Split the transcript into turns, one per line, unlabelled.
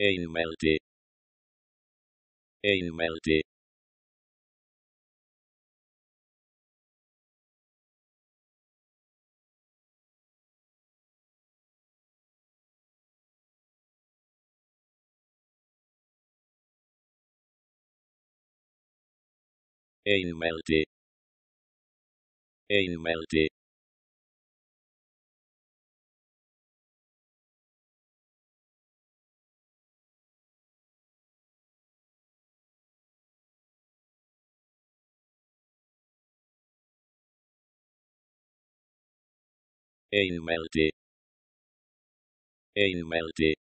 Einmelti. Einmelti. Einmelti. Einmelti. Einmelti. Einmelti.